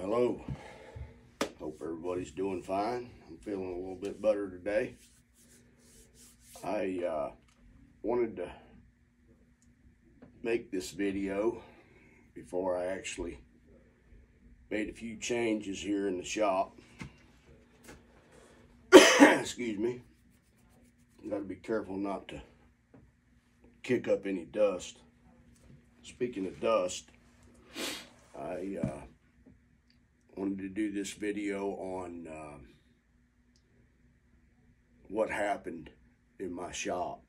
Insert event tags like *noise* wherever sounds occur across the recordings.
hello. Hope everybody's doing fine. I'm feeling a little bit better today. I uh, wanted to make this video before I actually made a few changes here in the shop. *coughs* Excuse me. Got to be careful not to kick up any dust. Speaking of dust, I uh, wanted to do this video on uh, what happened in my shop.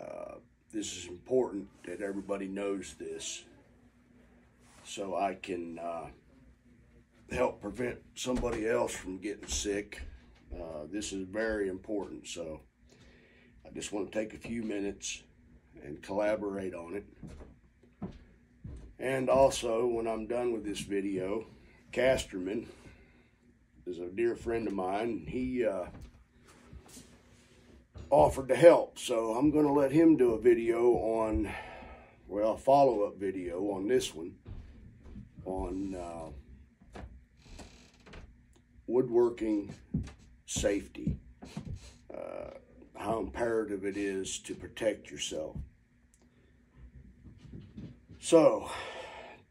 Uh, this is important that everybody knows this so I can uh, help prevent somebody else from getting sick. Uh, this is very important, so I just want to take a few minutes and collaborate on it. And also, when I'm done with this video, Casterman is a dear friend of mine. He uh, offered to help, so I'm going to let him do a video on, well, a follow-up video on this one, on uh, woodworking safety, uh, how imperative it is to protect yourself. So,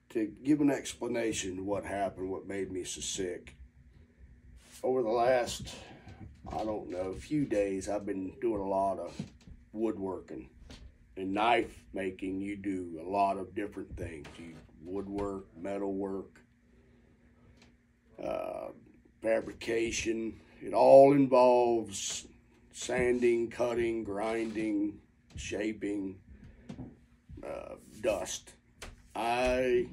to give an explanation what happened, what made me so sick, over the last, I don't know, few days, I've been doing a lot of woodworking. In knife making, you do a lot of different things. You woodwork, metalwork, uh, fabrication. It all involves sanding, cutting, grinding, shaping, uh, dust. I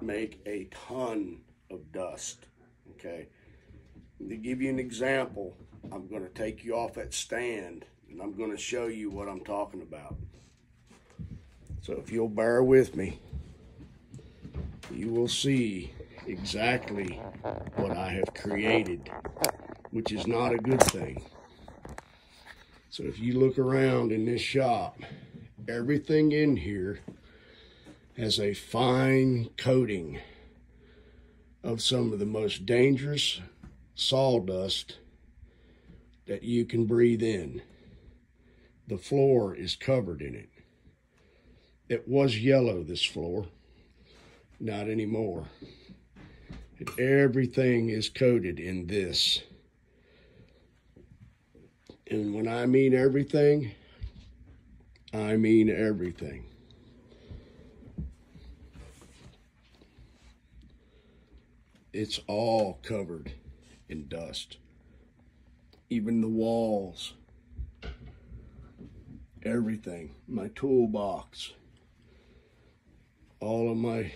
make a ton of dust. Okay. To give you an example, I'm going to take you off that stand and I'm going to show you what I'm talking about. So if you'll bear with me, you will see exactly what I have created, which is not a good thing. So if you look around in this shop, everything in here has a fine coating of some of the most dangerous sawdust that you can breathe in. The floor is covered in it. It was yellow, this floor. Not anymore. And everything is coated in this. And when I mean everything, I mean everything. It's all covered in dust. Even the walls. Everything. My toolbox. All of my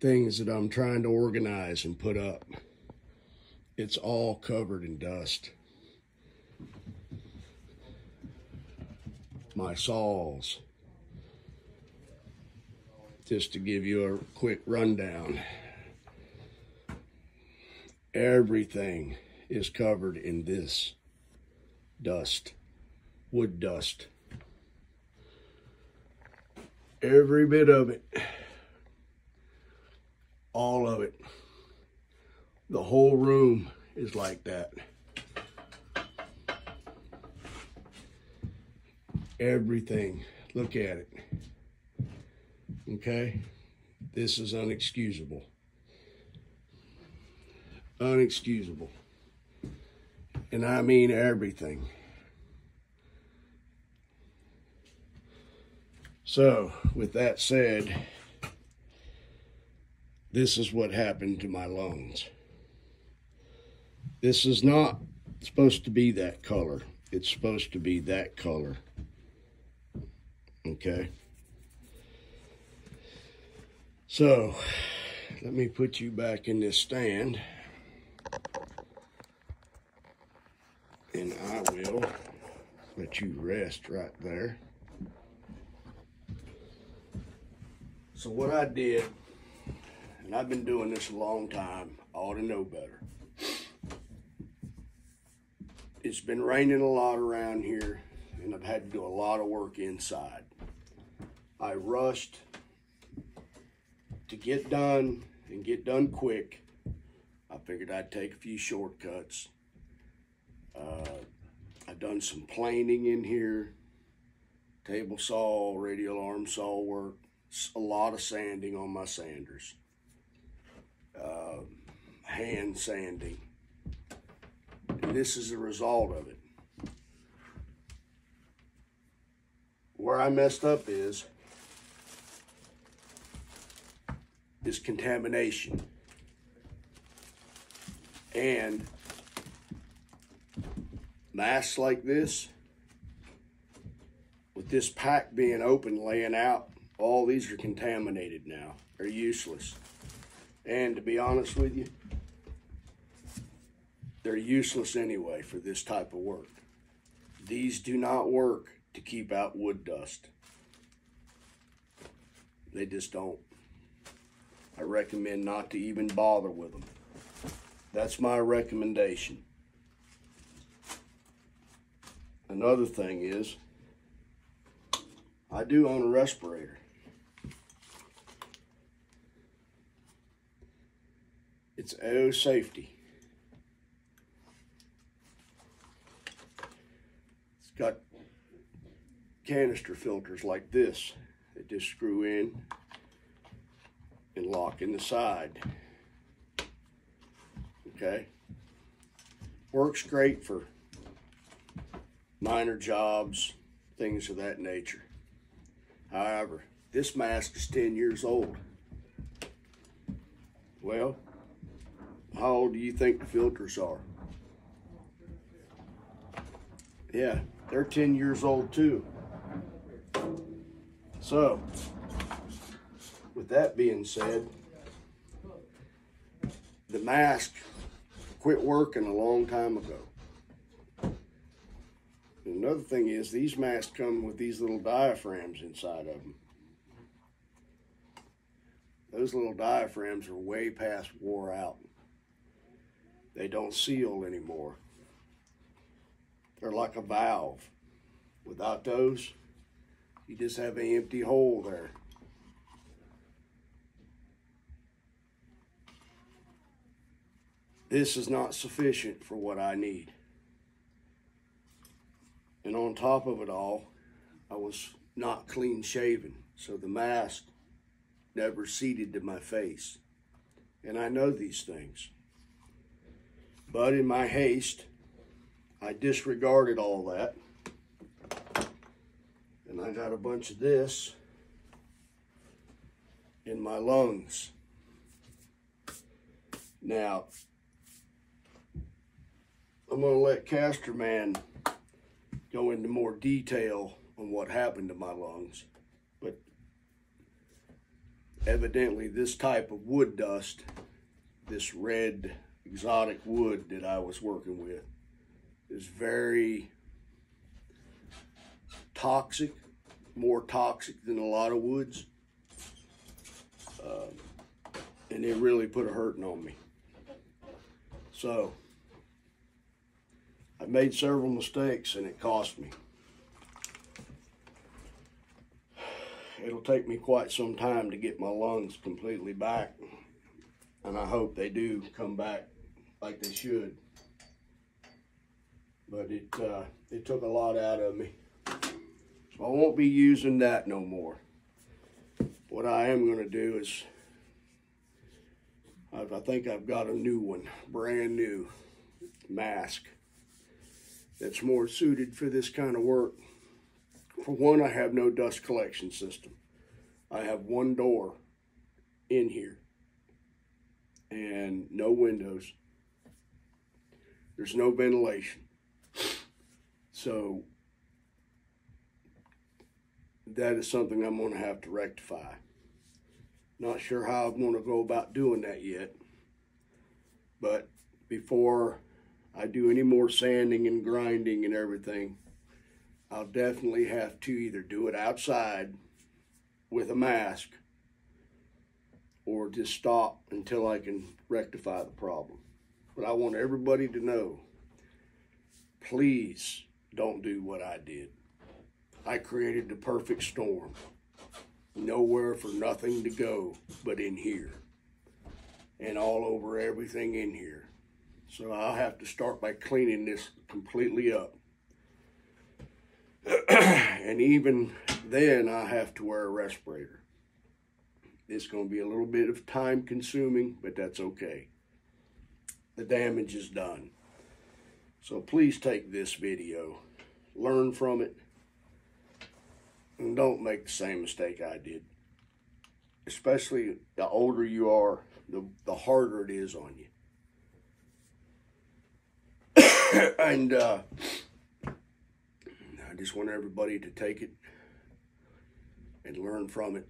things that I'm trying to organize and put up. It's all covered in dust. My saws. Just to give you a quick rundown everything is covered in this dust, wood dust. Every bit of it, all of it. The whole room is like that. Everything, look at it. Okay? This is unexcusable unexcusable. And I mean everything. So, with that said, this is what happened to my lungs. This is not supposed to be that color. It's supposed to be that color. Okay? So, let me put you back in this stand. And I will let you rest right there. So what I did, and I've been doing this a long time, I ought to know better. It's been raining a lot around here, and I've had to do a lot of work inside. I rushed to get done and get done quick, I figured I'd take a few shortcuts. Uh, I've done some planing in here, table saw, radial arm saw work, a lot of sanding on my sanders, uh, hand sanding. And this is the result of it. Where I messed up is, is contamination. And masks like this, with this pack being open, laying out, all these are contaminated now. They're useless. And to be honest with you, they're useless anyway for this type of work. These do not work to keep out wood dust. They just don't. I recommend not to even bother with them. That's my recommendation. Another thing is, I do own a respirator. It's AO Safety. It's got canister filters like this that just screw in and lock in the side. Okay. Works great for minor jobs, things of that nature. However, this mask is 10 years old. Well, how old do you think the filters are? Yeah, they're 10 years old too. So, with that being said, the mask quit working a long time ago. Another thing is these masks come with these little diaphragms inside of them. Those little diaphragms are way past wore out. They don't seal anymore. They're like a valve. Without those, you just have an empty hole there. This is not sufficient for what I need. And on top of it all, I was not clean shaven, so the mask never seated to my face. And I know these things. But in my haste, I disregarded all that and I got a bunch of this in my lungs. Now, I'm going to let Castor Man go into more detail on what happened to my lungs. But evidently, this type of wood dust, this red exotic wood that I was working with, is very toxic more toxic than a lot of woods. Uh, and it really put a hurting on me. So I made several mistakes and it cost me. It'll take me quite some time to get my lungs completely back. And I hope they do come back like they should. But it, uh, it took a lot out of me. So I won't be using that no more. What I am going to do is, I think I've got a new one, brand new mask that's more suited for this kind of work. For one, I have no dust collection system. I have one door in here and no windows. There's no ventilation. So that is something I'm going to have to rectify. Not sure how I'm going to go about doing that yet. But before I do any more sanding and grinding and everything, I'll definitely have to either do it outside with a mask or just stop until I can rectify the problem. But I want everybody to know, please don't do what I did. I created the perfect storm. Nowhere for nothing to go but in here. and all over everything in here. So I'll have to start by cleaning this completely up. *clears throat* and even then, I have to wear a respirator. It's going to be a little bit of time consuming, but that's okay. The damage is done. So please take this video, learn from it, and don't make the same mistake I did. Especially the older you are, the, the harder it is on you. *coughs* and uh, I just want everybody to take it and learn from it.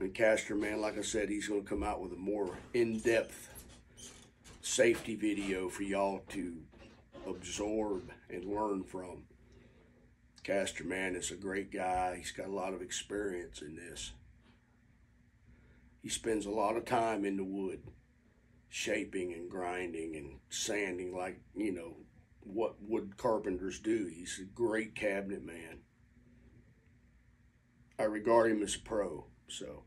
And Caster Man, like I said, he's going to come out with a more in-depth safety video for y'all to absorb and learn from. Caster Man is a great guy. He's got a lot of experience in this. He spends a lot of time in the wood, shaping and grinding and sanding like, you know, what wood carpenters do. He's a great cabinet man. I regard him as a pro. So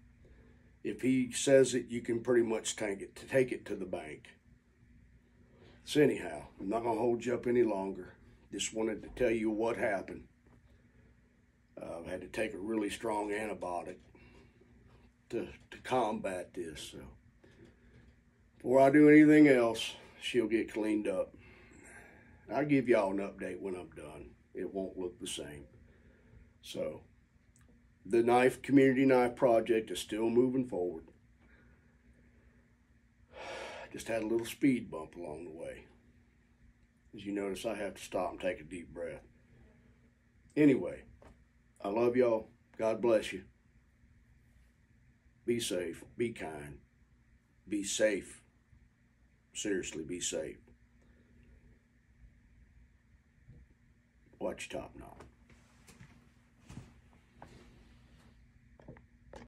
if he says it, you can pretty much take it to take it to the bank. So anyhow, I'm not gonna hold you up any longer. Just wanted to tell you what happened. Uh, I had to take a really strong antibiotic to to combat this. So before I do anything else, she'll get cleaned up. I'll give y'all an update when I'm done. It won't look the same. So the knife community knife project is still moving forward. *sighs* Just had a little speed bump along the way. As you notice, I have to stop and take a deep breath. Anyway, I love y'all. God bless you. Be safe. Be kind. Be safe. Seriously, be safe. Watch Top Knot.